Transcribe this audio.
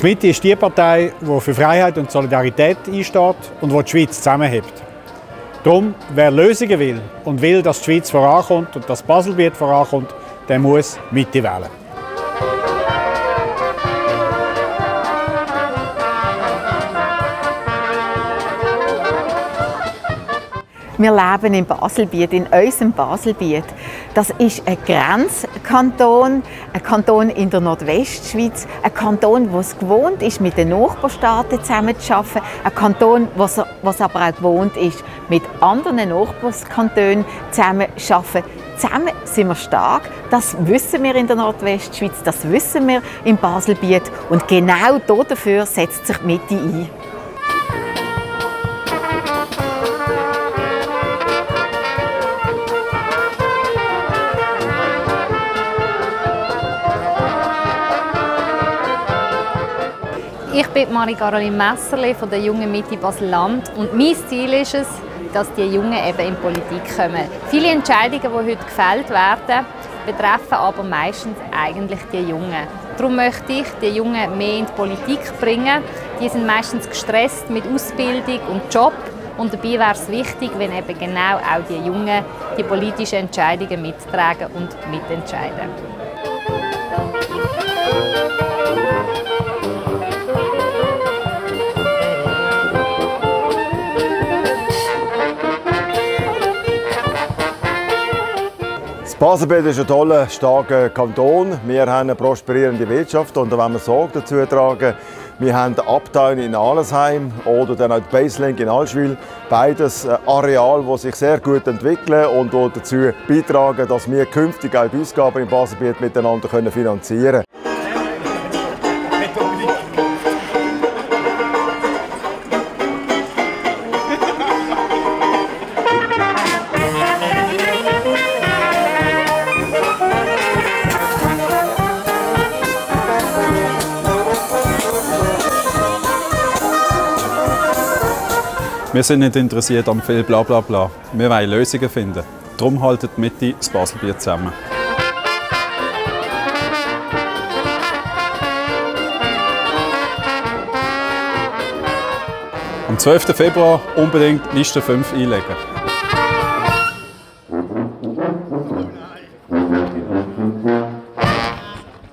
Die Mitte ist die Partei, die für Freiheit und Solidarität einsteht und die die Schweiz zusammenhält. Darum, wer Lösungen will und will, dass die Schweiz vorankommt und das Baselbiet vorankommt, der muss Mitte wählen. Wir leben in Baselbiet, in unserem Baselbiet. Das ist ein Grenzkanton, ein Kanton in der Nordwestschweiz, ein Kanton, der es gewohnt ist, mit den Nachbarstaaten zusammenzuarbeiten, ein Kanton, was aber auch gewohnt ist, mit anderen Nachbarkantonen zusammenzuarbeiten. Zusammen sind wir stark, das wissen wir in der Nordwestschweiz, das wissen wir im Baselbiet und genau dafür setzt sich die Mitte ein. Ich bin Marie-Caroline Messerli von der Jungen Mitte Basel-Land und mein Ziel ist es, dass die Jungen eben in Politik kommen. Viele Entscheidungen, die heute gefällt werden, betreffen aber meistens eigentlich die Jungen. Darum möchte ich die Jungen mehr in die Politik bringen. Die sind meistens gestresst mit Ausbildung und Job und dabei wäre es wichtig, wenn eben genau auch die Jungen die politischen Entscheidungen mittragen und mitentscheiden. Baselbiet ist ein toller, starker Kanton. Wir haben eine prosperierende Wirtschaft und wenn wir Sorge dazu tragen, wir haben den Abteil in Alesheim oder dann auch die Baselink in Allschwil. Beides Areal, die sich sehr gut entwickeln und dazu beitragen, dass wir künftig auch die Ausgaben im Baselbiet miteinander finanzieren können. Wir sind nicht interessiert an viel Blablabla. Bla, bla. Wir wollen Lösungen finden. Darum haltet die Mitte das Baselbier zusammen. Am 12. Februar unbedingt Liste 5 einlegen.